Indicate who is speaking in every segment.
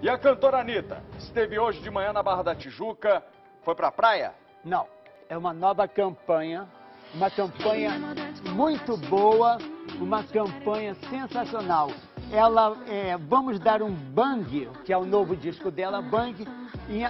Speaker 1: E a cantora Anitta? Esteve hoje de manhã na Barra da Tijuca. Foi pra praia?
Speaker 2: Não, é uma nova campanha, uma campanha muito boa, uma campanha sensacional. Ela, é, vamos dar um bang, que é o novo disco dela, bang,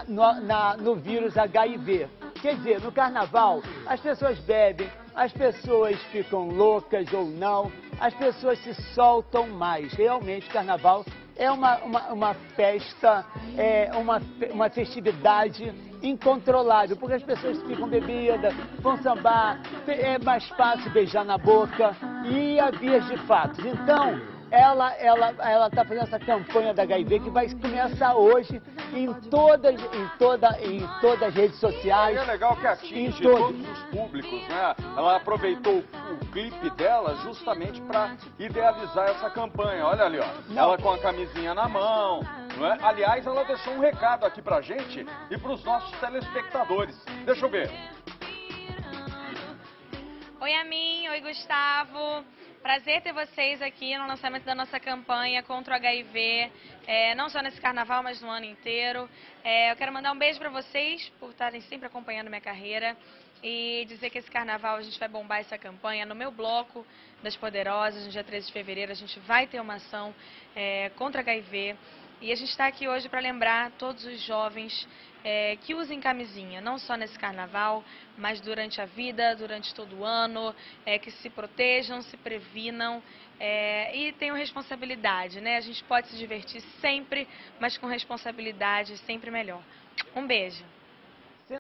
Speaker 2: no, na, no vírus HIV. Quer dizer, no carnaval, as pessoas bebem, as pessoas ficam loucas ou não, as pessoas se soltam mais. Realmente, carnaval é uma, uma, uma festa, é uma, uma festividade incontrolável, porque as pessoas ficam bebidas, vão sambar, é mais fácil beijar na boca e a vias de fato. Então, ela ela ela está fazendo essa campanha da HIV que vai começar hoje em todas em toda em todas as redes sociais.
Speaker 1: E é legal que atinge todos os públicos, né? Ela aproveitou o, o clipe dela justamente para idealizar essa campanha. Olha ali, ó. Ela com a camisinha na mão, não é? Aliás, ela deixou um recado aqui pra gente e para os nossos telespectadores. Deixa eu ver.
Speaker 3: Oi, Amin. Oi, Gustavo. Prazer ter vocês aqui no lançamento da nossa campanha contra o HIV, é, não só nesse carnaval, mas no ano inteiro. É, eu quero mandar um beijo para vocês por estarem sempre acompanhando minha carreira e dizer que esse carnaval a gente vai bombar essa campanha no meu bloco das Poderosas, no dia 13 de fevereiro. A gente vai ter uma ação é, contra HIV. E a gente está aqui hoje para lembrar todos os jovens é, que usem camisinha, não só nesse carnaval, mas durante a vida, durante todo o ano, é, que se protejam, se previnam é, e tenham responsabilidade, né? A gente pode se divertir sempre, mas com responsabilidade, sempre melhor. Um beijo.